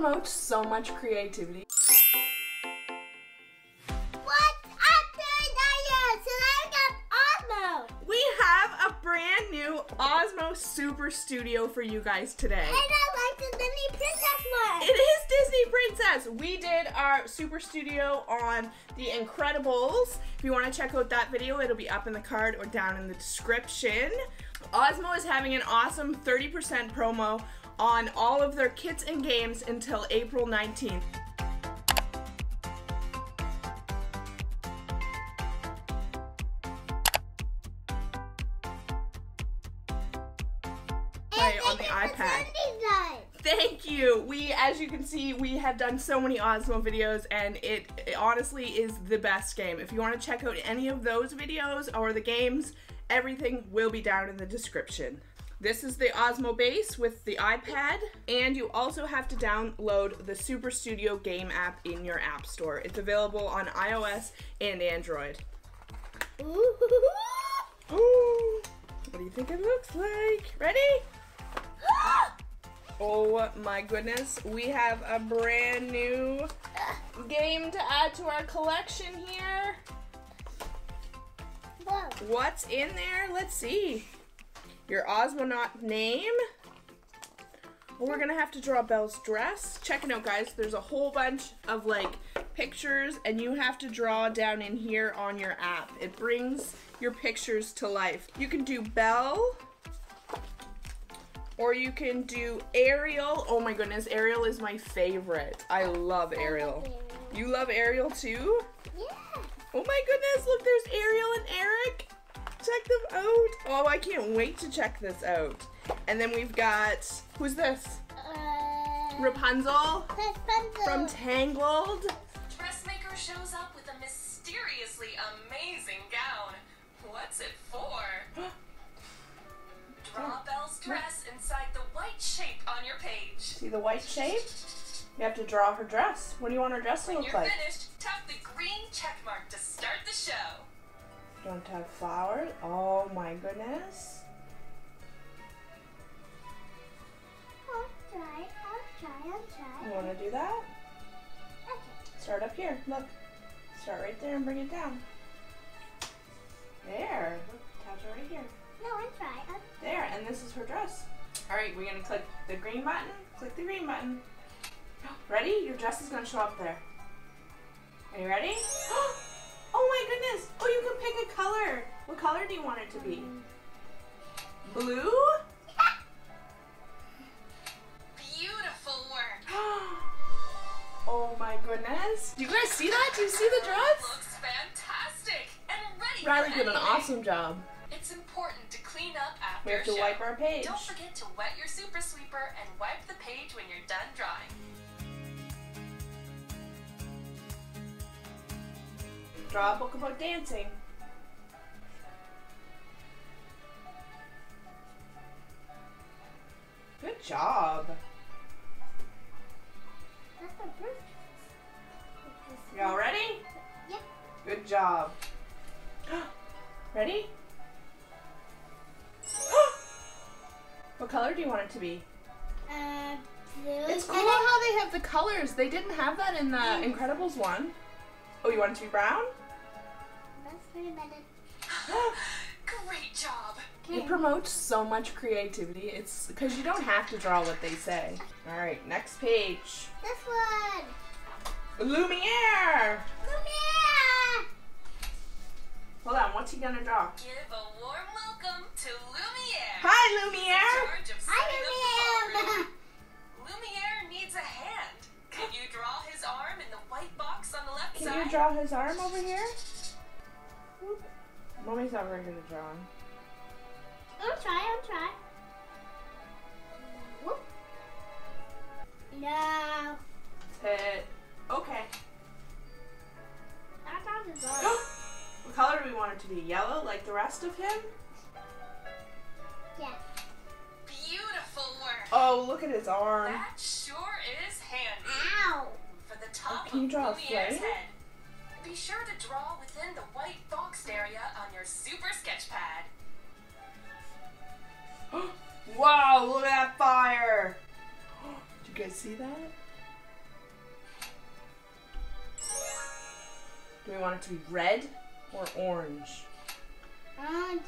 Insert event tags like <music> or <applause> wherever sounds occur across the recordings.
promotes so much creativity. What's up there, Daya? So Osmo. We have a brand new Osmo Super Studio for you guys today. And I like the Disney Princess one. It is Disney Princess. We did our Super Studio on The Incredibles. If you want to check out that video, it'll be up in the card or down in the description. Osmo is having an awesome 30% promo on all of their kits and games until April 19th. Play on the iPad. Thank you. We, as you can see, we have done so many Osmo videos, and it, it honestly is the best game. If you want to check out any of those videos or the games, everything will be down in the description. This is the Osmo base with the iPad, and you also have to download the Super Studio game app in your app store. It's available on iOS and Android. Ooh. What do you think it looks like? Ready? <gasps> Oh my goodness, we have a brand new game to add to our collection here. Whoa. What's in there? Let's see. Your Osmonaut name. We're gonna have to draw Belle's dress. Check it out, guys. There's a whole bunch of like pictures, and you have to draw down in here on your app. It brings your pictures to life. You can do Belle, or you can do Ariel. Oh my goodness, Ariel is my favorite. I love Ariel. You love Ariel too? Yeah. Oh my goodness, Oh, I can't wait to check this out. And then we've got, who's this? Uh, Rapunzel Rapunzel. from Tangled. Dressmaker shows up with a mysteriously amazing gown. What's it for? <gasps> Draw Belle's dress inside the white shape on your page. See the white shape? You have to draw her dress. What do you want her dress to When look you're like? finished, tap the green check mark to start the show. Don't have flowers. Oh my goodness. I'll try. I'll try. I'll try. You want to do that? Okay. Start up here. Look. Start right there and bring it down. There. Look, it right here. No, I'll try. I'll There, and this is her dress. All right, we're gonna click the green button. Click the green button. <gasps> Ready? Your dress is gonna show up there. Are you ready? <gasps> <gasps> Oh my goodness! Oh, you can pick a color. What color do you want it to be? Blue? Beautiful work. <gasps> oh my goodness! Do you guys see that? Do you see the dress? Looks fantastic and ready Riley did an awesome job. It's important to clean up after We have to show. wipe our page. Don't forget to wet your super sweeper and wipe the page when you're done drawing. Draw a book about dancing. Good job. That's my birthday. Y'all ready? Yep. Good job. <gasps> Ready? <gasps> what color do you want it to be? Uh, blue. It's cool how they have the colors. They didn't have that in the Incredibles one. Oh, you want it to be brown? That's pretty better. Great job. It promotes so much creativity. It's because you don't have to draw what they say. All right, next page. This one. Lumiere. Lumiere. Hold on, what's he gonna draw? Give a warm welcome to Lumiere. Hi, Lumiere. charge of Hi, setting up Lumiere. <laughs> Lumiere needs a hand. Can you draw his arm in the white box on the left Can side? you draw his arm over here? Mommy's not very good at drawing. I'll try. I'll try. Whoop. No. Hit. Okay. That sounds <gasps> good. what color do we want it to be? Yellow, like the rest of him? Yeah. Beautiful work. Oh, look at his arm. That sure is handy. Ow. For the top Can you draw a Lumiere's flame? Be sure to draw within the white boxed area on your super sketch pad. <gasps> wow, look at that fire! <gasps> Did you guys see that? Do we want it to be red or orange? I want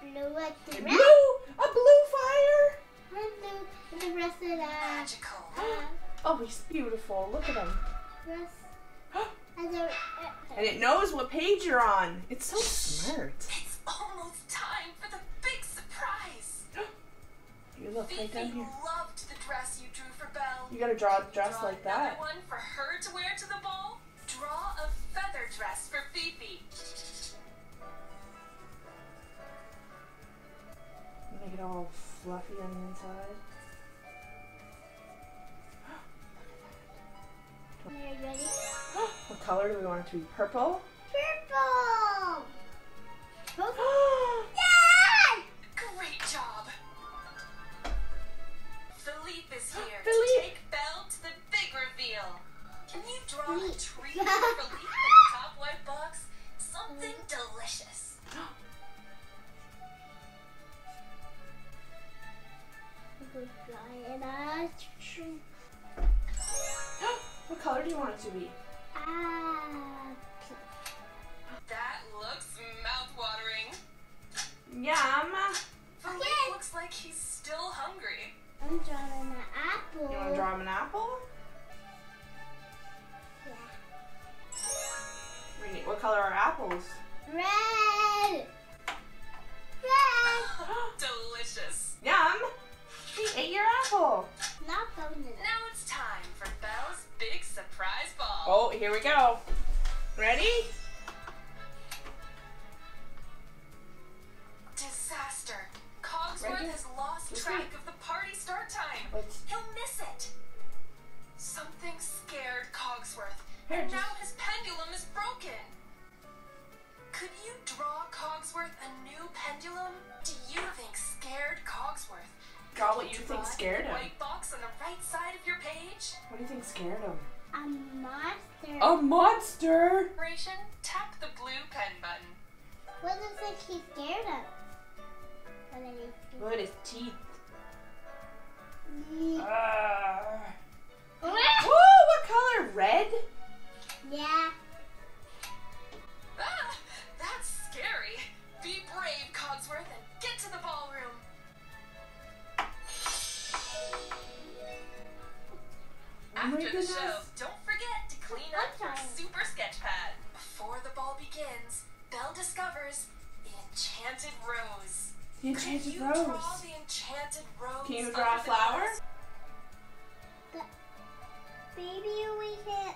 blue at the A blue fire? The rest of that. Magical. Uh, oh, he's beautiful. Look at him. Rest and it knows what page you're on. It's so smart. It's almost time for the big surprise. <gasps> You look right Fifi down here. loved the dress you drew for Belle. You gotta draw a dress Draw like that. one for her to wear to the ball. Draw a feather dress for Fifi. Make it all fluffy on the inside. Are ready? What color do we want it to be? Purple? Purple. Purple. oh, <gasps> Yay! Great job. Philippe is here Philippe. to take Belle to the big reveal. Can you draw a tree <laughs> for Philippe in the top white box? Something mm. delicious. <gasps> We're drawing a tree. What color do you want it to be? Ah, That looks mouth-watering. Yum! Philippe Okay. looks like he's still hungry. I'm drawing an apple. You wanna draw him an apple? Yeah. We need- What color are apples? Red. Red. <laughs> Delicious. Yum! He ate your apple! Not bonus. Now Oh, here we go. Ready? Disaster. Cogsworth here. has lost track of the party start time. Let's He'll miss it. Something scared Cogsworth, Here, and just- now his pendulum is broken. Could you draw Cogsworth a new pendulum? Do you think scared Cogsworth? draw what you think scared him. White box on the right side of your page. What do you think scared him? A monster. A monster! Operation, tap the blue pen button. What does it he's scared of? What are you Look at his teeth. scared Uh, of? Whoa, what color? Red? Yeah. My After the goodness. show, don't forget to clean up your super sketch pad. Before the ball begins, Belle discovers the enchanted rose. The enchanted Could you rose. draw the enchanted rose? Can you draw a flower? rose? Baby, we hit.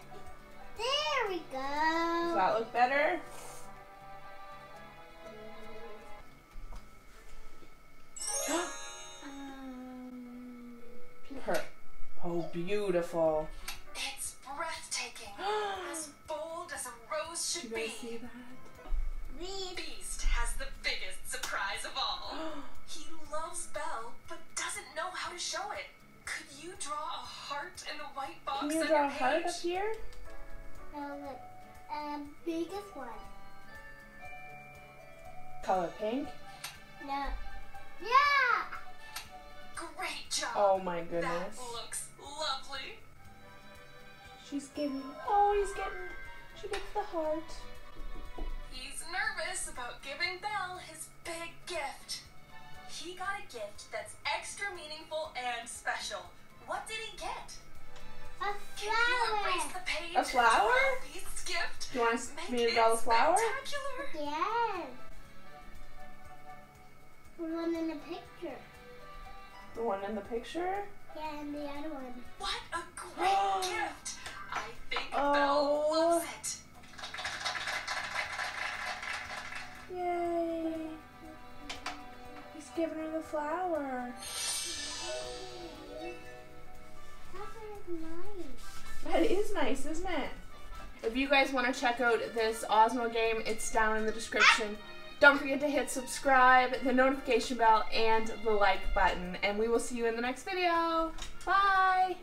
There we go. Does that look better? Beautiful. It's breathtaking. <gasps> as bold as a rose should you guys be. see that? we Beast has the biggest surprise of all. <gasps> He loves Belle, but doesn't know how to show it. Could you draw a heart in the white box Can you draw a heart up here? uh, look. Um, biggest one. Color pink? No. Yeah. Great job. Oh my that goodness. Looks lovely. She's getting. Oh, he's getting. She gets the heart. He's nervous about giving Belle his big gift. He got a gift that's extra meaningful and special. What did he get? A Can you flower. the page? A flower? Beast's gift. Do you want Make me to it draw the flower? spectacular. Yes. The one in the picture. The one in the picture? Yeah, and the other one. What a great <gasps> gift! Oh. Yay! He's giving her the flower. That is nice, isn't it? If you guys want to check out this Osmo game, it's down in the description. Don't forget to hit subscribe, the notification bell, and the like button. And we will see you in the next video. Bye!